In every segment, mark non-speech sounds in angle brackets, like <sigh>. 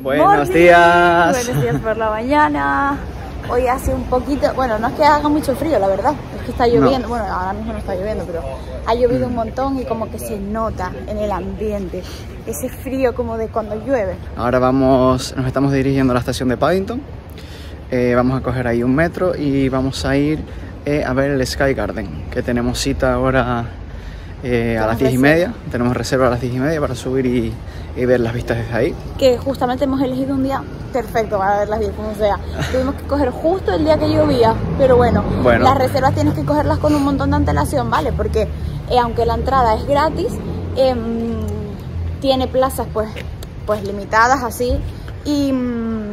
Buenos días. Buenos días por la mañana. Hoy hace un poquito, bueno, no es que haga mucho frío, la verdad, es que está lloviendo, bueno, ahora mismo no está lloviendo, pero ha llovido un montón y como que se nota en el ambiente ese frío como de cuando llueve. Ahora vamos, nos estamos dirigiendo a la estación de Paddington. Eh, vamos a coger ahí un metro y vamos a ir eh, a ver el Sky Garden, que tenemos cita ahora eh, a las 10 y media. Tenemos reserva a las 10 y media para subir y, y ver las vistas desde ahí. Que justamente hemos elegido un día perfecto para ver las vistas, como sea. Tuvimos que coger justo el día que llovía, pero bueno, Bueno. las reservas tienes que cogerlas con un montón de antelación, ¿vale? Porque eh, aunque la entrada es gratis, em, tiene plazas pues, pues limitadas así y, mm,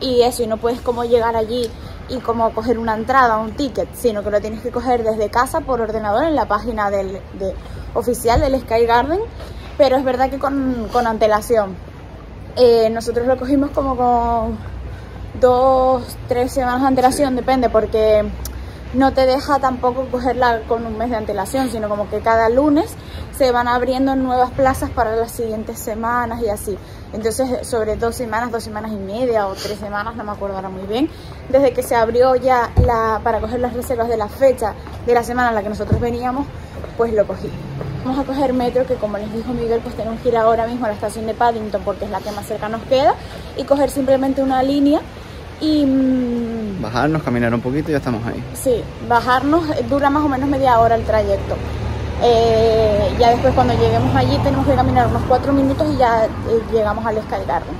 y eso, y no puedes como llegar allí y como coger una entrada, un ticket, sino que lo tienes que coger desde casa por ordenador en la página del, de- oficial del Sky Garden, pero es verdad que con, con antelación. Eh, nosotros lo cogimos como con dos, tres semanas de antelación, depende, porque no te deja tampoco cogerla con un mes de antelación, sino como que cada lunes se van abriendo nuevas plazas para las siguientes semanas y así. Entonces, sobre dos semanas, dos semanas y media o tres semanas, no me acuerdo ahora muy bien, desde que se abrió ya la, para coger las reservas de la fecha de la semana en la que nosotros veníamos, pues lo cogí. Vamos a coger metro, que como les dijo Miguel, pues tenemos que ir ahora mismo a la estación de Paddington porque es la que más cerca nos queda y coger simplemente una línea y mm, Bajarnos, caminar un poquito y ya estamos ahí. sí, bajarnos eh, dura más o menos media hora el trayecto. Eh, ya después cuando lleguemos allí tenemos que caminar unos cuatro minutos y ya eh, llegamos al Sky Garden.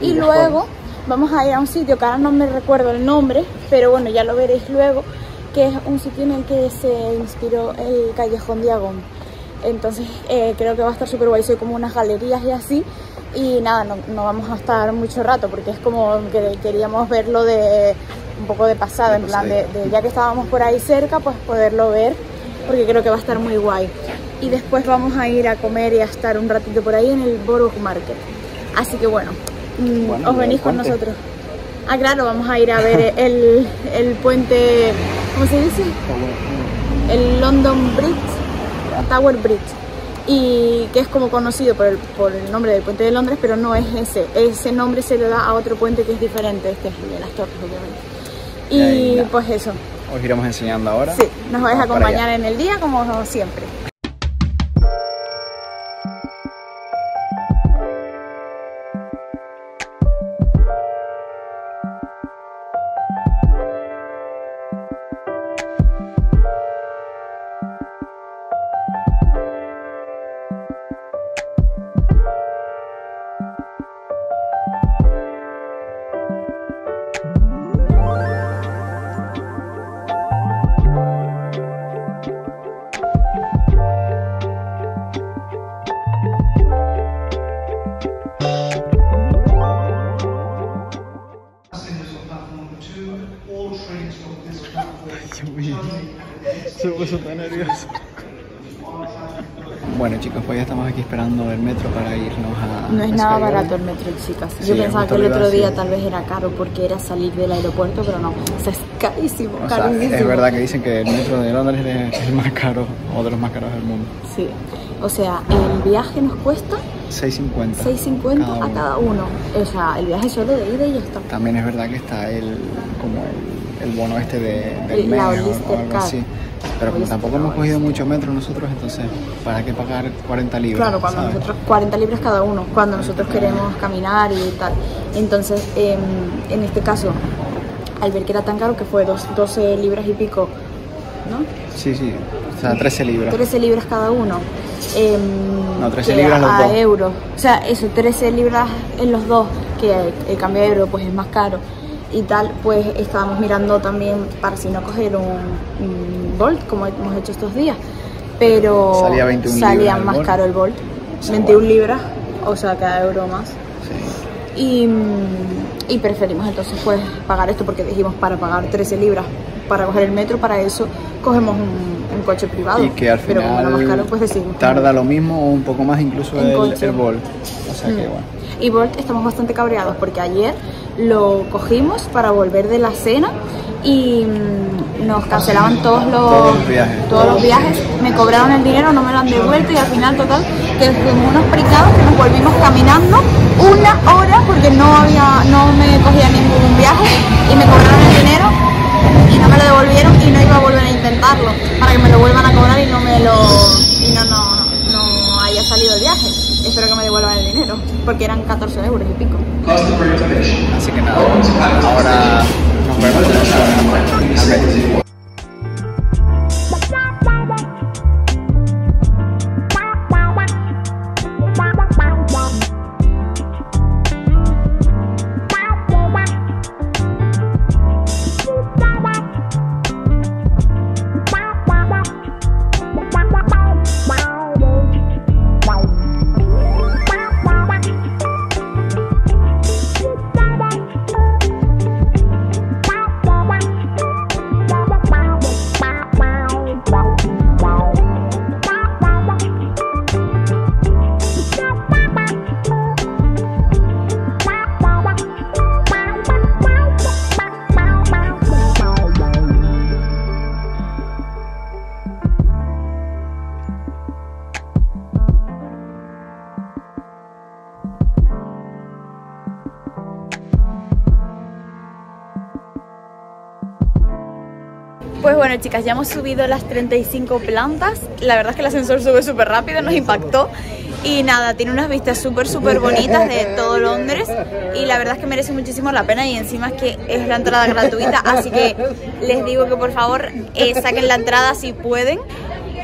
Y, luego vamos a ir a un sitio que ahora no me recuerdo el nombre, pero bueno, ya lo veréis luego, que es un sitio en el que se inspiró el Callejón Diagón. Entonces eh, creo que va a estar súper guay, soy como unas galerías y así. Y nada, no, no vamos a estar mucho rato porque es como que queríamos verlo de un poco de pasada, en plan de, ya que estábamos por ahí cerca, pues poderlo ver porque creo que va a estar muy guay. Y después vamos a ir a comer y a estar un ratito por ahí en el Borough Market. Así que bueno, mm, Bueno, os venís con nosotros. Ah, claro, vamos a ir a ver <laughs> el, el puente, ¿cómo se dice? el London Bridge, Tower Bridge, y que es como conocido por el, por el nombre del puente de Londres, pero no es ese. Ese nombre se le da a otro puente que es diferente, este es el de las torres, obviamente. Y pues eso, Os iremos enseñando ahora. sí, nos vais a acompañar en el día como siempre. Puso tan nervioso. <laughs> Bueno chicos, pues ya estamos aquí esperando el metro para irnos a... No es nada Sky barato el metro, chicas. Sí, Yo pensaba que el otro día sí. tal vez era caro porque era salir del aeropuerto, pero no. O sea, es carísimo, O sea, carísimo. es verdad que dicen que el metro de Londres es el más caro o de los más caros del mundo. Sí. O sea, el viaje nos cuesta 6.50. 6.50 a uno. cada uno. O sea, el viaje solo de ida y ya está. También es verdad que está el como el, el bono este de, del El- mes la o- algo Card. así. Pero como tampoco hemos cogido mucho metro nosotros, entonces, ¿para qué pagar 40 libras? Claro, cuando ¿sabes? nosotros, 40 libras cada uno, cuando nosotros queremos caminar y tal. Entonces, em, en este caso, al ver que era tan caro, que fue dos- 12 libras y pico, ¿no? Sí, sí, o sea, 13 libras. 13 libras cada uno. em, No, 13 que libras los a dos. euros. O sea, eso, 13 libras en los dos, que el cambio de euro pues es más caro y tal, pues estábamos mirando también para si no coger un, un Bolt, como hemos hecho estos días. Pero Salía 21 salía libras el más Bolt. caro el Bolt, sea, 21 bueno. libras, o sea, cada euro más. Sí. Y, mm, y preferimos entonces pues pagar esto porque dijimos para pagar 13 libras para coger el metro, para eso cogemos un, un coche privado. Y que al Pero como final lo más caro pues decidimos. tarda lo mismo o un poco más incluso el, el Bolt. O sea que Mm. bueno. Y Bolt estamos bastante cabreados porque ayer lo cogimos para volver de la cena y mm, nos cancelaban todos los, Todos los viajes. todos los viajes. Me cobraron el dinero, no me lo han devuelto y al final total que fuimos unos pricados que nos volvimos caminando una hora porque no no había, no me cogía ningún viaje y me cobraron el dinero y no me lo devolvieron y no iba a volver a intentarlo para que me lo vuelvan a cobrar y no me lo y no no no haya salido el viaje. Espero que me devuelvan el dinero porque eran 14 euros y pico. Así que nada, ahora nos vemos. En el chicas, ya hemos subido las 35 plantas. La verdad es que el ascensor sube súper rápido, nos impactó. Y nada, tiene unas vistas súper, súper bonitas de todo Londres. Y la verdad es que merece muchísimo la pena. Y encima es que es la entrada gratuita. Así que les digo que por favor eh, saquen la entrada si pueden.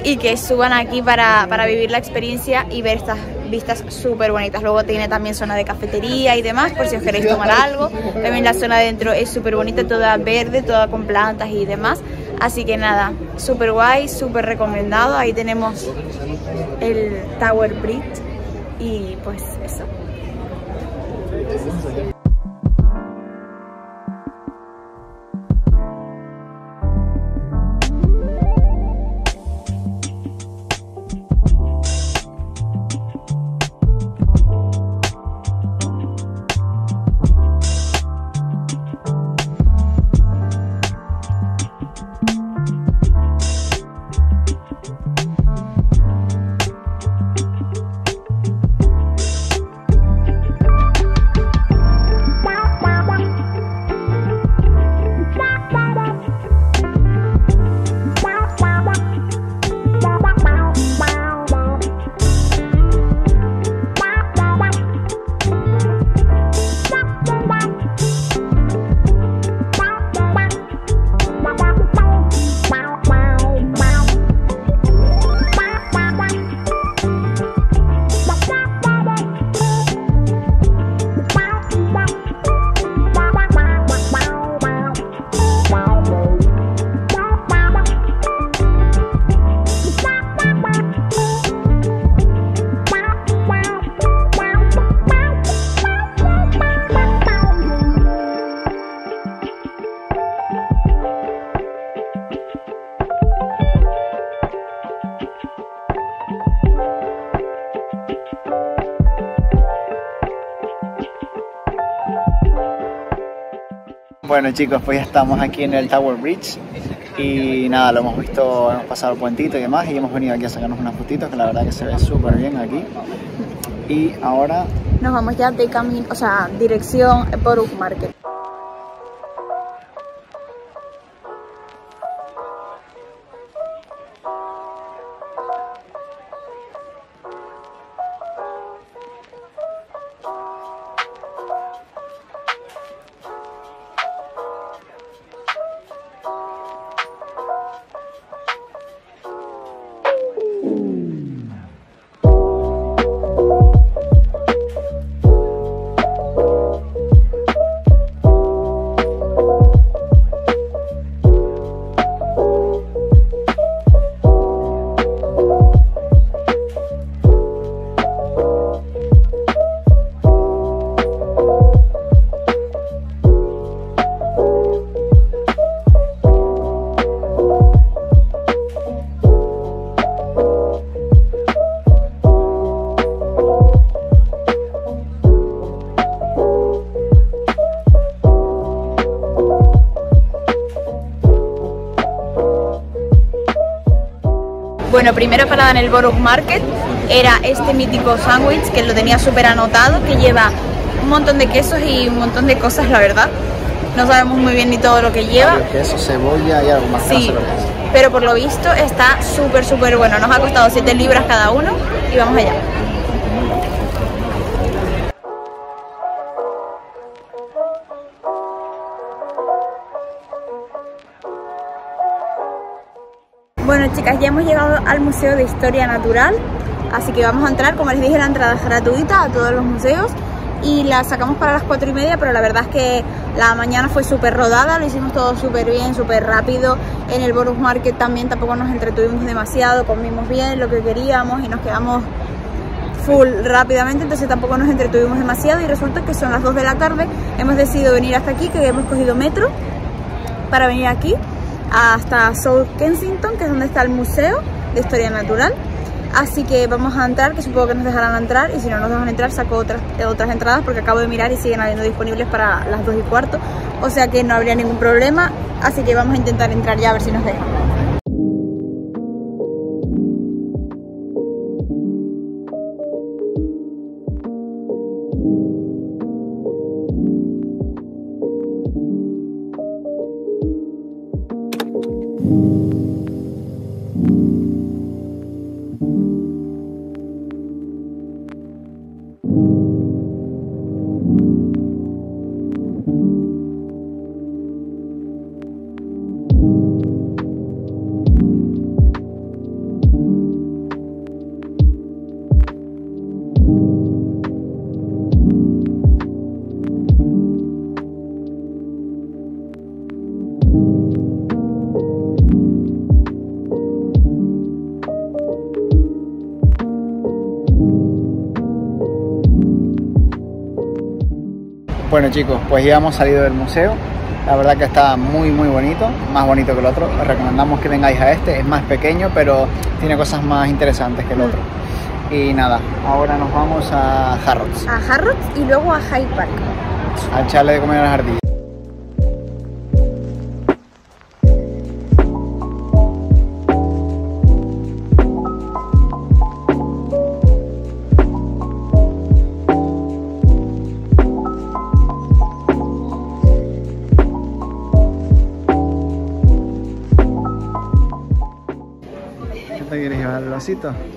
Y que suban aquí para, para vivir la experiencia y ver estas vistas súper bonitas. Luego tiene también zona de cafetería y demás, por si os queréis tomar algo. También la zona de dentro es súper bonita, toda verde, toda con plantas y demás. Así que nada, súper guay, súper recomendado. Ahí tenemos el Tower Bridge y pues eso. Bueno chicos, pues ya estamos aquí en el Tower Bridge y nada, lo hemos visto, hemos pasado el puentito y demás y hemos venido aquí a sacarnos unas fotitos que la verdad que se ve súper bien aquí. Y ahora Nos vamos ya de camino, o sea, dirección Borough Market. Bueno, primero parada en el Borough Market era este mítico sándwich que lo tenía súper anotado, que lleva un montón de quesos y un montón de cosas, la verdad. No sabemos muy bien ni todo lo que lleva. Quesos, cebolla y algo más. Sí, pero por lo visto está súper, súper bueno. Nos ha costado 7 libras cada uno y vamos allá. Bueno chicas, ya hemos llegado al Museo de Historia Natural, así que vamos a entrar, como les dije, la entrada es gratuita a todos los museos y la sacamos para las 4 y media, pero la verdad es que la mañana fue súper rodada, lo hicimos todo súper bien, súper rápido. En el Bonus Market también tampoco nos entretuvimos demasiado, comimos bien lo que queríamos y nos quedamos full rápidamente, entonces tampoco nos entretuvimos demasiado y resulta que son las 2 de la tarde, hemos decidido venir hasta aquí, que hemos cogido metro para venir aquí hasta South Kensington, que es donde está el Museo de Historia Natural. Así que vamos a entrar, que supongo que nos dejarán entrar y si no nos dejan entrar saco otras, eh, otras entradas porque acabo de mirar y siguen habiendo disponibles para las 2 y cuarto. O sea que no habría ningún problema, así que vamos a intentar entrar ya a ver si nos dejan. Bueno chicos, pues ya hemos salido del museo. La verdad que está muy muy bonito, más bonito que el otro. Os recomendamos que vengáis a este, es más pequeño pero tiene cosas más interesantes que el otro. Y nada, ahora nos vamos a Harrods, A Harrods y luego a Hyde Park. a echarle de comer a las ardillas. Quieres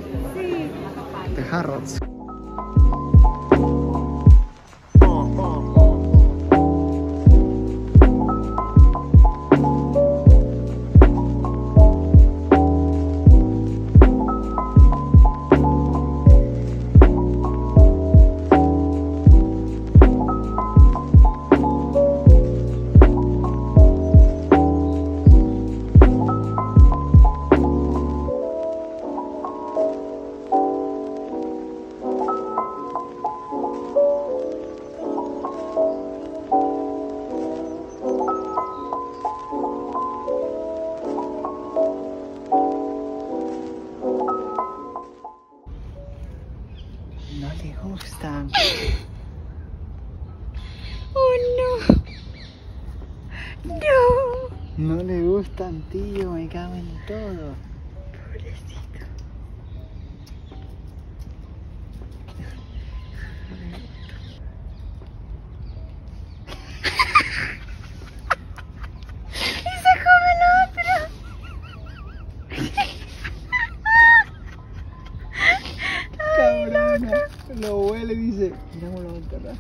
dice, mira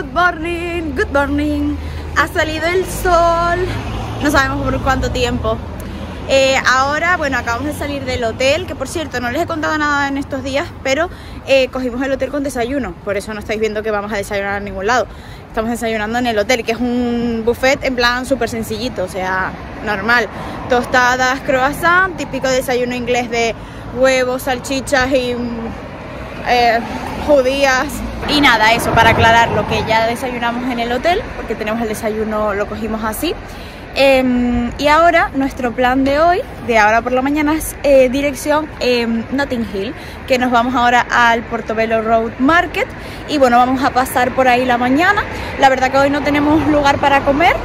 good morning, good morning. Ha salido el sol, no sabemos por cuánto tiempo. Eh, ahora, bueno, acabamos de salir del hotel, que por cierto no les he contado nada en estos días, pero eh, cogimos el hotel con desayuno, por eso no estáis viendo que vamos a desayunar a ningún lado. Estamos desayunando en el hotel, que es un buffet en plan súper sencillito, o sea, normal. Tostadas, croissant, típico desayuno inglés de huevos, salchichas y mm, eh, judías Y nada, eso, para aclarar lo que ya desayunamos en el hotel, porque tenemos el desayuno, lo cogimos así. Em, y ahora nuestro plan de hoy, de ahora por la mañana, es eh, dirección em, Notting Hill, que nos vamos ahora al Portobello Road Market y bueno, vamos a pasar por ahí la mañana. La verdad que hoy no tenemos lugar para comer,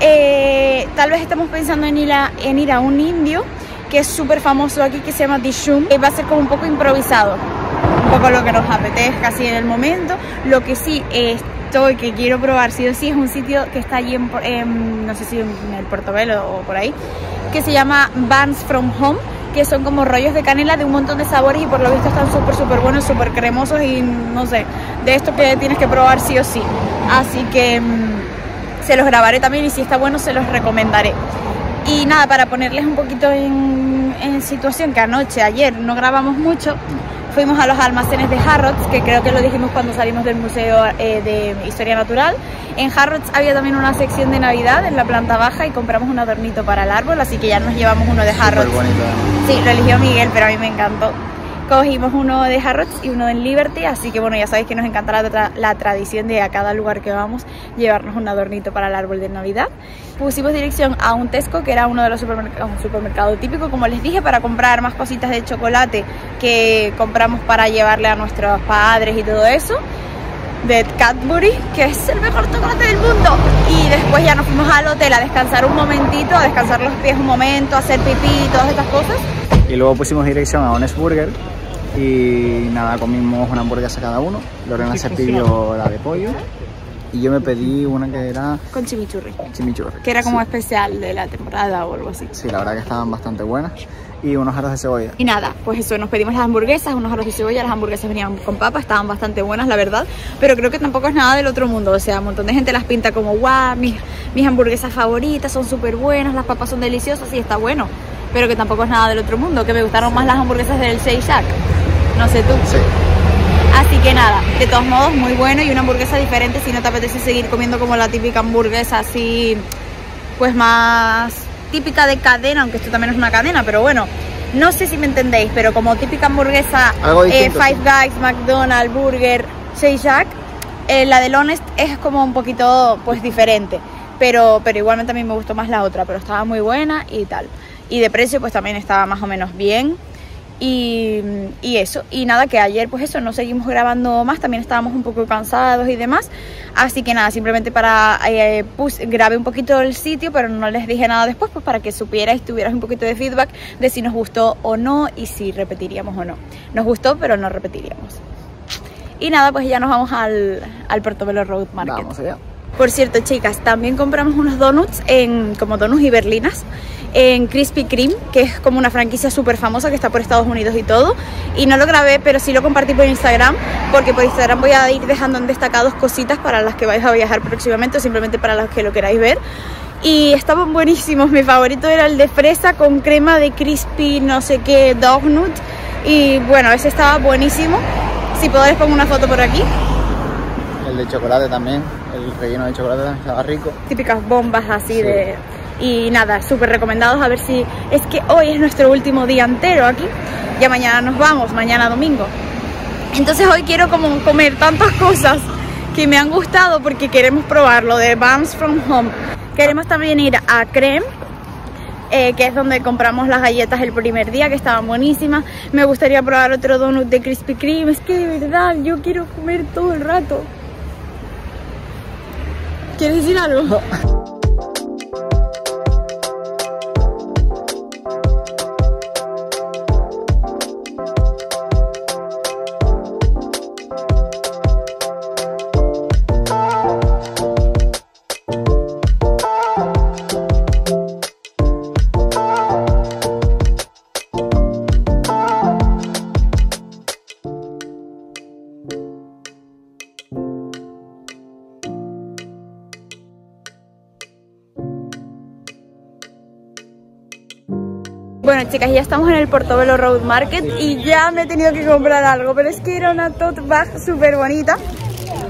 eh, tal vez estamos pensando en ir a, en ir a un indio que es súper famoso aquí que se llama Dishum, que va a ser como un poco improvisado, un poco lo que nos apetezca así en el momento. Lo que sí estoy, que quiero probar sí o sí, es un sitio que está allí en, no sé si en el Portobelo o por ahí, que se llama Vans From Home que son como rollos de canela de un montón de sabores y por lo visto están súper súper buenos, súper cremosos y no sé, de esto que tienes que probar sí o sí. Así que mm, se los grabaré también y si está bueno se los recomendaré. Y nada, para ponerles un poquito en situación, que anoche, ayer no grabamos mucho, fuimos a los almacenes de Harrods, que creo que lo dijimos cuando salimos del Museo eh, de Historia Natural. En Harrods había también una sección de Navidad en la planta baja y compramos un adornito para el árbol, así que ya nos llevamos uno de Harrods. Sí, lo eligió Miguel, pero a mí me encantó. Cogimos uno de Harrods y uno en Liberty, así que bueno, ya sabéis que nos encanta la, tra la, tradición de a cada lugar que vamos llevarnos un adornito para el árbol de Navidad. Pusimos dirección a un Tesco, que era uno de los supermercados, un supermercado típico, como les dije, para comprar más cositas de chocolate que compramos para llevarle a nuestros padres y todo eso de Cadbury, que es el mejor chocolate del mundo. Y después ya nos fuimos al hotel a descansar un momentito, a descansar los pies un momento, a hacer pipí y todas estas cosas. Y luego pusimos dirección a Honest Burger y nada, comimos una hamburguesa cada uno. Lorena se pidió la de pollo y yo me pedí una que era... Con chimichurri. Chimichurri. Que era como sí. especial de la temporada o algo así. Sí, la verdad que estaban bastante buenas. Y unos aros de cebolla. Y nada, pues eso, nos pedimos las hamburguesas, unos aros de cebolla, las hamburguesas venían con papa, estaban bastante buenas, la verdad. Pero creo que tampoco es nada del otro mundo, o sea, un montón de gente las pinta como, guau, mis, mis hamburguesas favoritas son súper buenas, las papas son deliciosas y está bueno. Pero que tampoco es nada del otro mundo, que me gustaron más las hamburguesas del Shake Shack. No sé tú. Sí. Así que nada, de todos modos muy bueno y una hamburguesa diferente si no te apetece seguir comiendo como la típica hamburguesa así, pues más típica de cadena, aunque esto también es una cadena, pero bueno, no sé si me entendéis, pero como típica hamburguesa eh, Five Guys, McDonald's, Burger, Shake Shack, eh, la del Honest es como un poquito pues diferente, pero, pero igualmente a mí me gustó más la otra, pero estaba muy buena y tal. Y de precio pues también estaba más o menos bien. Y, y, eso, y nada, que ayer pues eso, no seguimos grabando más, también estábamos un poco cansados y demás, así que nada, simplemente para, eh, puse, grabé un poquito el sitio, pero no les dije nada después, pues para que supierais, tuvierais un poquito de feedback de si nos gustó o no y si repetiríamos o no. Nos gustó, pero no repetiríamos. Y nada, pues ya nos vamos al, al Portobello Road Market. Vamos allá. Por cierto, chicas, también compramos unos donuts en como donuts y berlinas en Krispy Kreme, que es como una franquicia súper famosa que está por Estados Unidos y todo. Y no lo grabé, pero sí lo compartí por Instagram, porque por Instagram voy a ir dejando en destacados cositas para las que vais a viajar próximamente o simplemente para las que lo queráis ver. Y estaban buenísimos, mi favorito era el de fresa con crema de crispy no sé qué donut. Y bueno, ese estaba buenísimo. Si puedo les pongo una foto por aquí. El de chocolate también, relleno de chocolate estaba rico. Típicas bombas así sí. de y nada, súper recomendados a ver si es que hoy es nuestro último día entero aquí, ya mañana nos vamos, mañana domingo. Entonces hoy quiero como comer tantas cosas que me han gustado porque queremos probarlo de Vans From Home. Queremos también ir a Creme, eh, que es donde compramos las galletas el primer día, que estaban buenísimas. Me gustaría probar otro donut de Krispy Kreme. Es que de verdad, yo quiero comer todo el rato. ¿Quieres decir algo? <laughs> chicas, ya estamos en el Portobello Road Market y ya me he tenido que comprar algo, pero es que era una tote bag súper bonita.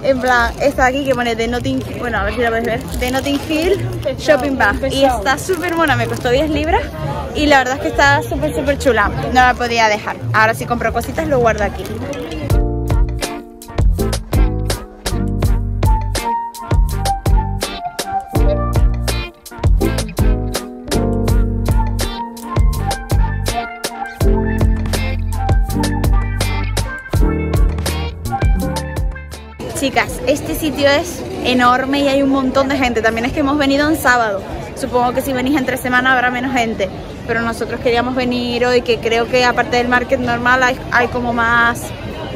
En plan, esta de aquí que pone de Notting, bueno a ver si la podéis ver, de Notting Hill Shopping Bag y está súper buena, me costó 10 libras y la verdad es que está súper súper chula, no la podía dejar. Ahora si compro cositas lo guardo aquí. Chicas, este sitio es enorme y hay un montón de gente. También es que hemos venido en sábado. Supongo que si venís entre semana habrá menos gente. Pero nosotros queríamos venir hoy, que creo que aparte del market normal hay, hay como más,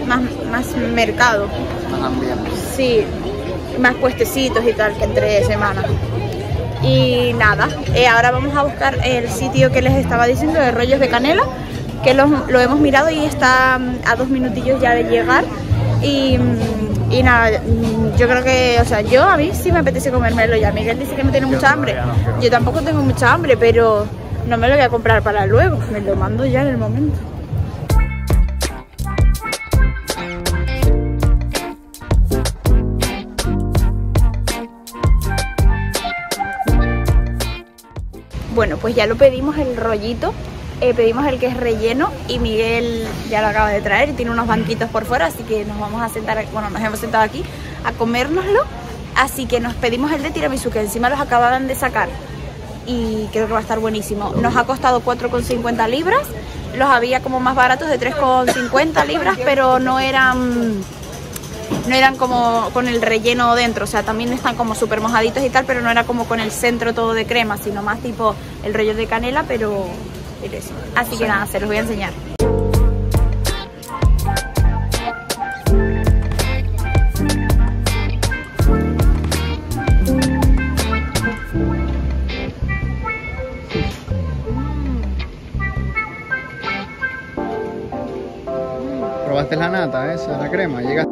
más, más mercado. Más ambiente. Sí, más puestecitos y tal que entre semana. Y nada, eh, ahora vamos a buscar el sitio que les estaba diciendo de rollos de canela, que lo, lo hemos mirado y está mm, a dos minutillos ya de llegar. Y, mm, y nada, mm, yo creo que, o sea, yo a mí sí me apetece comérmelo ya. Miguel dice que no tiene mucha hambre. no. Yo tampoco tengo mucha hambre, pero no me lo voy a comprar para luego. Me lo mando ya en el momento. Bueno, pues ya lo pedimos el rollito, eh, pedimos el que es relleno y Miguel ya lo acaba de traer y tiene unos banquitos por fuera, así que nos vamos a sentar, bueno, nos hemos sentado aquí a comérnoslo, así que nos pedimos el de tiramisú, que encima los acababan de sacar y creo que va a estar buenísimo. Nos ha costado 4,50 libras, los había como más baratos de 3,50 libras, pero no eran no eran como con el relleno dentro, o sea, también están como súper mojaditos y tal, pero no era como con el centro todo de crema, sino más tipo el rollo de canela, pero Así que nada, se los voy a enseñar. ¿Probaste la nata esa, la crema? Llega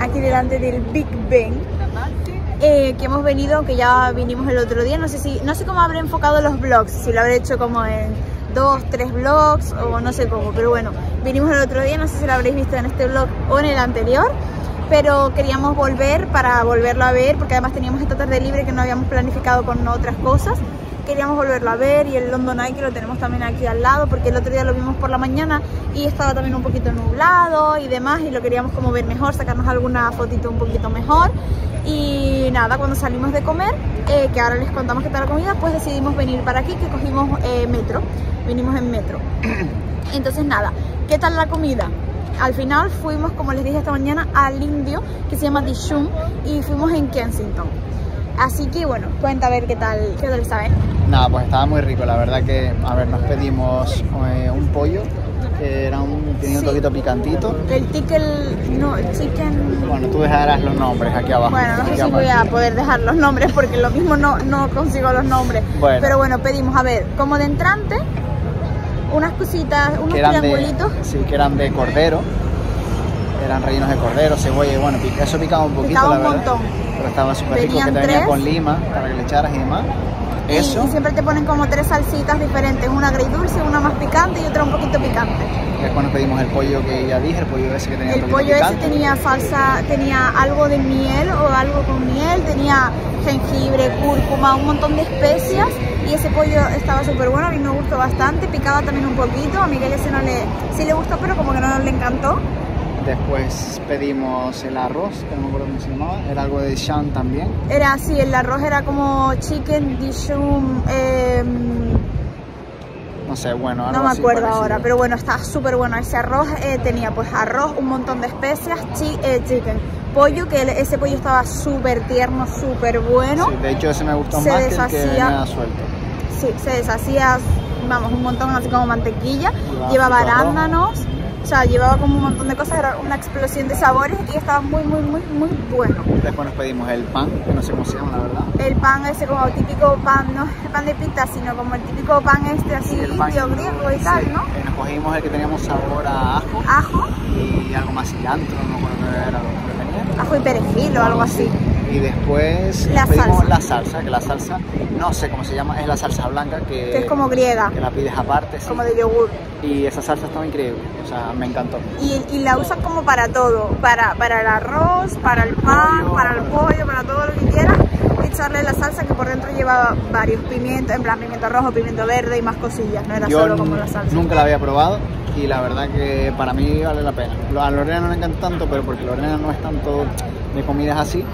aquí delante del Big Ben. eh, que hemos venido, aunque ya vinimos el otro día. No sé si, no sé cómo habré enfocado los vlogs, si lo habré hecho como en dos, tres vlogs o no sé cómo, pero bueno, vinimos el otro día, no sé si lo habréis visto en este vlog o en el anterior. Pero queríamos volver para volverlo a ver, porque además teníamos esta tarde libre que no habíamos planificado con otras cosas. Queríamos volverlo a ver y el London Eye que lo tenemos también aquí al lado, porque el otro día lo vimos por la mañana y estaba también un poquito nublado y demás, y lo queríamos como ver mejor, sacarnos alguna fotito un poquito mejor. Y nada, cuando salimos de comer, eh, que ahora les contamos qué tal la comida, pues decidimos venir para aquí, que cogimos eh, metro, vinimos en metro. <clears throat> Entonces nada, ¿qué tal la comida? Al final fuimos, como les dije esta mañana, al indio que se llama Dishum y fuimos en Kensington. Así que bueno, cuenta a ver qué tal, qué tal saben. Nada, pues estaba muy rico, la verdad que, a ver, nos pedimos eh, un pollo, que era un, tenía un Sí. toquito picantito. El tickle, no, el chicken... Bueno, tú dejarás los nombres aquí abajo. Bueno, no sé si voy a poder dejar los nombres porque lo mismo no, no consigo los nombres. Bueno. Pero bueno, pedimos, a ver, como de entrante, unas cositas, unos de, triangulitos. sí, que eran de cordero, eran rellenos de cordero, cebolla y bueno, eso picaba un poquito, Picaba la un verdad. montón. Pero estaba súper rico, que te venía con lima para que le echaras y demás. Y- Eso, Y, siempre te ponen como tres salsitas diferentes, una agridulce, una más picante y otra un poquito picante. después nos pedimos el pollo que ya dije, el pollo ese que tenía El pollo ese tenía salsa, tenía algo de miel o algo con miel, tenía jengibre, cúrcuma, un montón de especias y ese pollo estaba súper bueno, a mí me gustó bastante, picaba también un poquito, a Miguel ese no le, sí le gustó pero como que no le encantó. Después pedimos el arroz, que no me acuerdo cómo se llamaba, era algo de Shan también. Era así, el arroz era como chicken dijon, eh, No sé, bueno, algo no me así acuerdo parecido. ahora, pero bueno, estaba súper bueno. Ese arroz eh, tenía pues arroz, un montón de especias, chi- eh, chicken, pollo, que ese pollo estaba súper tierno, súper bueno. Sí, de hecho ese me gustó Se más que el que deshacía. venía suelto. Sí, se deshacía, vamos, un montón así como mantequilla, Llevaba arándanos, o sea, llevaba como un montón de cosas, era una explosión de sabores y estaba muy, muy, muy, muy bueno. Después nos pedimos el pan, que no sé cómo se llama, la verdad. El pan ese como típico pan, no es el pan de pita, sino como el típico pan este así, Sí, el pan- indio, griego y tal, ¿no? eh, Nos cogimos el que teníamos sabor a ajo Ajo, y algo más cilantro, no me acuerdo qué era lo que tenía. ajo y perejil o algo así. Y después La pedimos salsa. la salsa, que la salsa, no sé cómo se llama, es la salsa blanca que, Que es como griega, que la pides aparte. sí. como de yogur. Y esa salsa estaba increíble, o sea, me encantó. Y, y la usan como para todo, para, para el arroz, para el pan, Pollo. para el pollo, para todo lo que quieras. Echarle la salsa que por dentro lleva varios pimientos, en plan pimiento rojo, pimiento verde y más cosillas, no era Yo solo como la salsa. nunca la había probado y la verdad que para mí vale la pena. A Lorena no le encanta tanto, pero porque Lorena no es tanto de comidas así,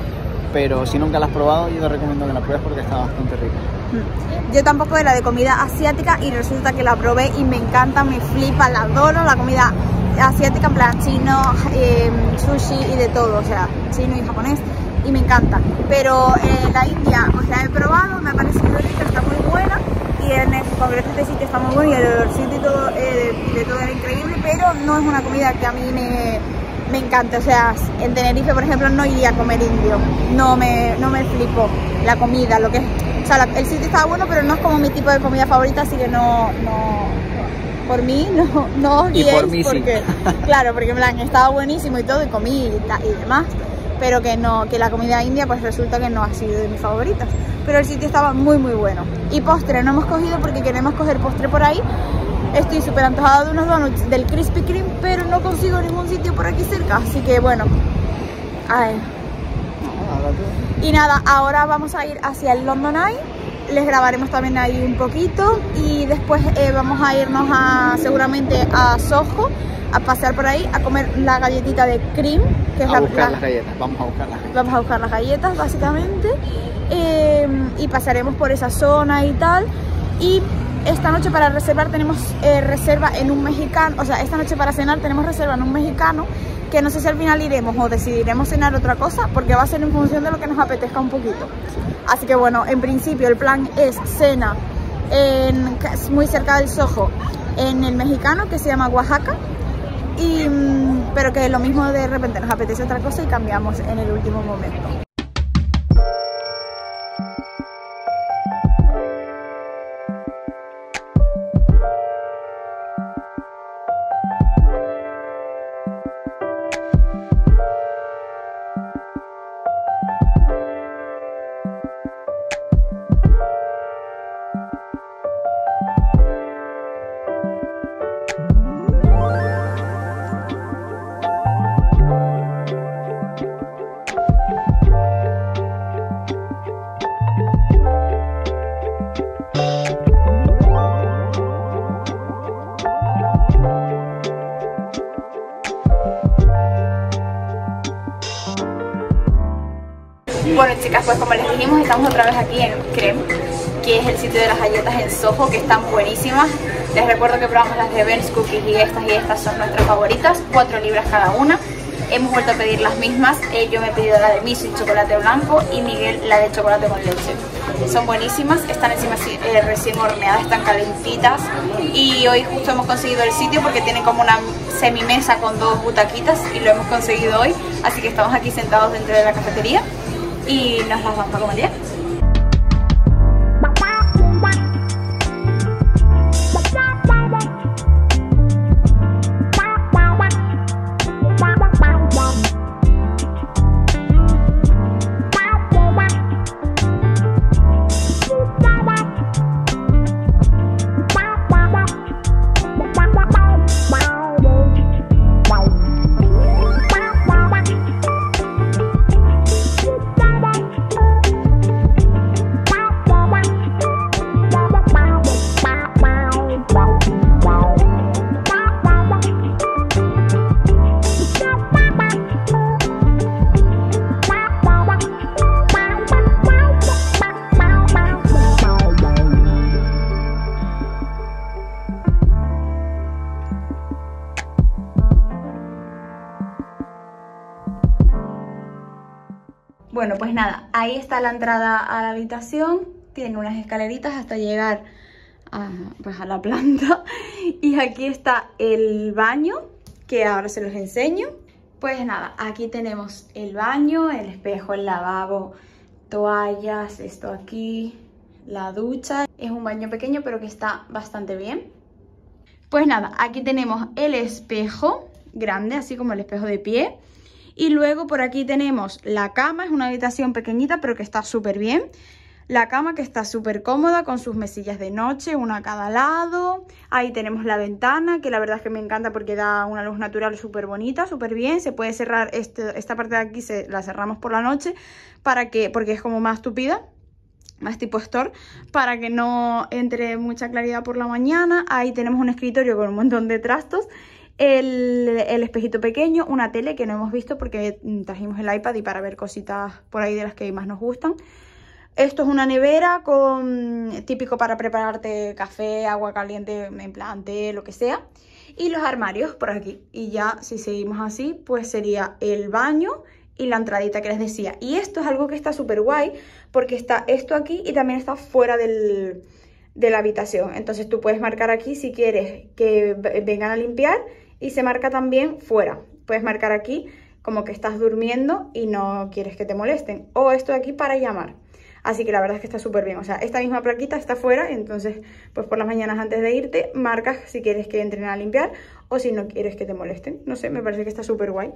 pero si nunca la has probado yo te recomiendo que la pruebes porque está bastante rica. Mm. Yo tampoco era de comida asiática y resulta que la probé y me encanta, me flipa, la adoro, la comida asiática en plan chino, eh, sushi y de todo, o sea, chino y japonés y me encanta. Pero la India pues la he probado, me ha parecido rica, está muy buena y en el concreto este sitio está muy bueno y el olorcito y todo eh, de, de todo era increíble, pero no es una comida que a mí me, me encanta. O sea, en Tenerife, por ejemplo, no iría a comer indio, no me, no me flipo la comida, lo que es. O sea, la- el sitio estaba bueno, pero no es como mi tipo de comida favorita, así que no, no, por mí <laughs> no, no Y por mí sí. porque, <laughs> claro, porque en plan estaba buenísimo y todo y comí y, y demás, pero que no, que la comida india pues resulta que no ha sido de mis favoritas. Pero el sitio estaba muy muy bueno. Y postre no hemos cogido porque queremos coger postre por ahí. Estoy súper antojada de unos donuts del Krispy Kreme, pero no consigo ningún sitio por aquí cerca, así que bueno. Ay, y nada, ahora vamos a ir hacia el London Eye. Les grabaremos también ahí un poquito y después eh, vamos a irnos a seguramente a Soho a pasear por ahí a comer la galletita de cream, que es A la, buscar la- las galletas, vamos a buscar las galletas. vamos a buscar las galletas básicamente eh, y pasaremos por esa zona y tal y esta noche para reservar tenemos eh, reserva en un mexicano, o sea, esta noche para cenar tenemos reserva en un mexicano que no sé si al final iremos o decidiremos cenar otra cosa porque va a ser en función de lo que nos apetezca un poquito. Así que bueno, en principio el plan es cena en, muy cerca del Soho en el mexicano que se llama Oaxaca y, mm, pero que lo mismo de repente nos apetece otra cosa y cambiamos en el último momento. Estamos otra vez aquí en Creme, que es el sitio de las galletas en Soho, que están buenísimas. Les recuerdo que probamos las de Ben's Cookies y estas y estas son nuestras favoritas, 4 libras cada una. Hemos vuelto a pedir las mismas, Eh, yo me he pedido la de miso y chocolate blanco y Miguel la de chocolate con leche. Son buenísimas, están encima eh, recién horneadas, están calentitas y hoy justo hemos conseguido el sitio porque tienen como una semimesa con dos butaquitas y lo hemos conseguido hoy, así que estamos aquí sentados dentro de la cafetería y nos vamos a comer Bueno, pues nada, ahí está la entrada a la habitación. Tiene unas escaleritas hasta llegar a, pues a la planta. <laughs> Y aquí está el baño, que ahora se los enseño. Pues nada, aquí tenemos el baño, el espejo, el lavabo, toallas, esto aquí, la ducha. Es un baño pequeño, pero que está bastante bien. Pues nada, aquí tenemos el espejo grande, así como el espejo de pie. Y luego por aquí tenemos la cama, es una habitación pequeñita pero que está súper bien. La cama que está súper cómoda con sus mesillas de noche, una a cada lado. Ahí tenemos la ventana, que la verdad es que me encanta porque da una luz natural súper bonita, súper bien. Se puede cerrar, este, esta parte de aquí se, la cerramos por la noche para que, porque es como más tupida más tipo store, para que no entre mucha claridad por la mañana. Ahí tenemos un escritorio con un montón de trastos. El, espejito pequeño, una tele que no hemos visto porque trajimos el iPad y para ver cositas por ahí de las que más nos gustan. Esto es una nevera con típico para prepararte café, agua caliente, en plan lo que sea. Y los armarios por aquí. Y ya si seguimos así, pues sería el baño y la entradita que les decía. Y esto es algo que está súper guay porque está esto aquí y también está fuera del, de la habitación. Entonces tú puedes marcar aquí si quieres que vengan a limpiar y se marca también fuera. Puedes marcar aquí como que estás durmiendo y no quieres que te molesten. O esto de aquí para llamar. Así que la verdad es que está súper bien. O sea, esta misma plaquita está fuera, entonces pues por las mañanas antes de irte marcas si quieres que entren a limpiar o si no quieres que te molesten. No sé, me parece que está súper guay.